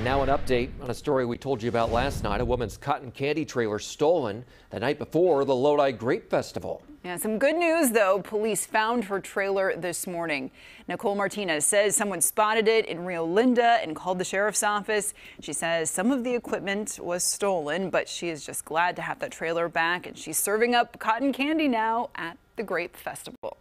And now an update on a story we told you about last night. A woman's cotton candy trailer stolen the night before the Lodi Grape Festival. Yeah, some good news though. Police found her trailer this morning. Nicole Martinez says someone spotted it in Rio Linda and called the sheriff's office. She says some of the equipment was stolen, but she is just glad to have that trailer back and she's serving up cotton candy now at the Grape Festival.